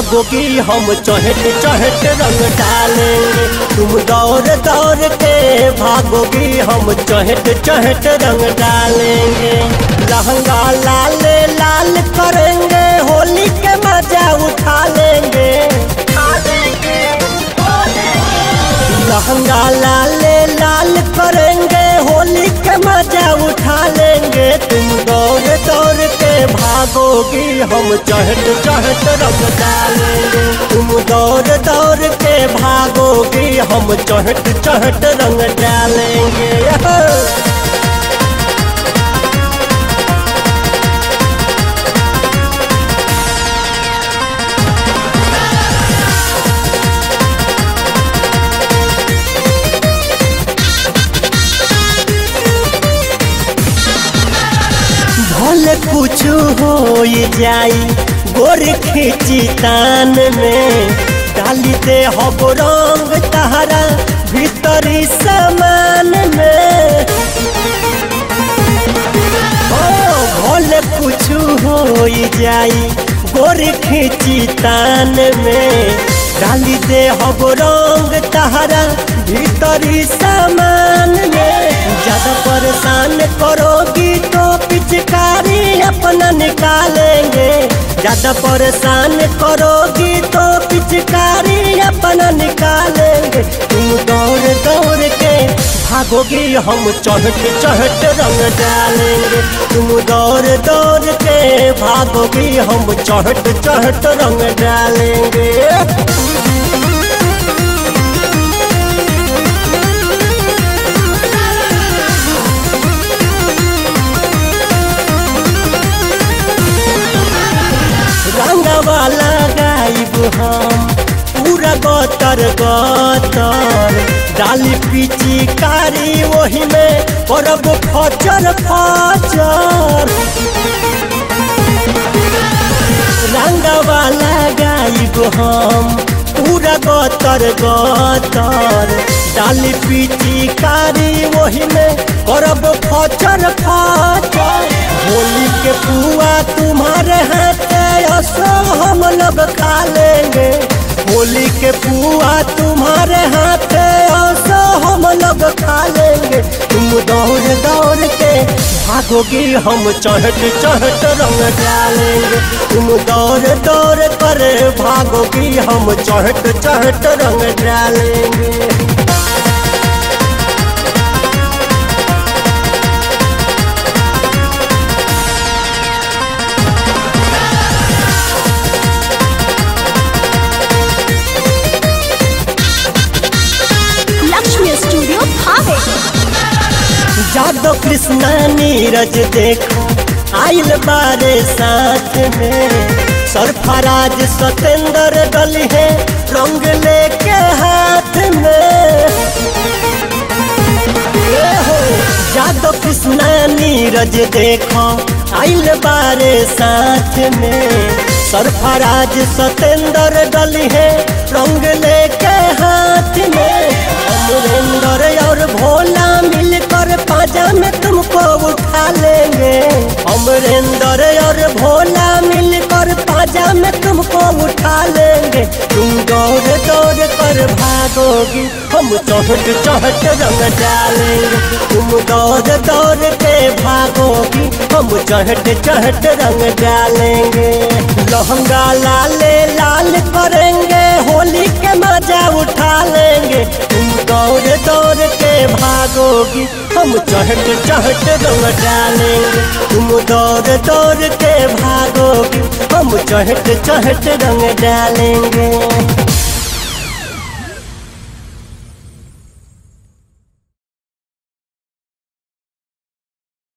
भागोगी हम चहट चहट रंग डाले। तुम दौड़ दौड़ के भागोगी, हम चहट चहट रंग डालेंगे। लहंगा लाल लाल करेंगे, होली भागोगी हम चहट चहट रंग डालेंगे तुम दौड़ दौड़ के भागोगी, हम चहट चहट रंग डालेंगे। कुछ हो जाई। गोर खींची तान में। डाली दे हब रंग तहरा भीतरी सामान में। ओ, भले कुछ हो जाई। गोर खींची तान में। डाली दे हब रंग तहरा भीतरी सामान में। ज़्यादा परेशान करोगी निकालेंगे ज़्यादा परेशान करोगी तो पिचकारी अपना निकालेंगे। तुम दौड़ दौड़ के भागोगी, हम चढ़ट चढ़ट रंग डालेंगे। तुम दौड़ दौड़ के भागोगी, हम चढ़ट चढ़ट रंग डालेंगे। हम पूरा गतर गतर डाली पीची कारी वही में करब फचर फचर रंगवाला गाइब हम पूरा गतर गतर। डाली पीची कारी वही में करब फचर फचर। होली के पुआ तुम्हारे हाथ हम लोग खा होली के पुआ, तुम्हारे हाथ असो हम लोग खा लेंगे। तुम दौड़ दौड़ के भागोगी, हम चढ़ट चढ़ट रंग डालेंगे तुम दौड़ दौड़ कर भागोगी, हम चढ़ट चढ़ट रंग डालेंगे जादव कृष्णा नीरज देखो आइल बारे साथ में। सरफराज सतेंद्र डली है रंग लेके हाथ में। हो, जादव कृष्णा नीरज देखो आइल बारे साथ में। सरफराज सतेंद्र डली है रंग लेके हाथ में। अमरेंद्र और भोला अमरेंद्र और भोला मिलकर पाजा में तुमको उठा लेंगे। तुम दौड़ दौड़ कर भागोगी, हम चौहट चौहट रंग डालेंगे। तुम दौड़ दौड़ के भागोगी, हम चहट चहट रंग डालेंगे। लहंगा लाले लाल करेंगे, होली के मज़ा उठा लेंगे। तुम दौड़ भागोगी। हम चहट चहट रंग डालेंगे। तुम दौड़ दौड़ के भागोगी। हम चहट चहट रंग डालेंगे।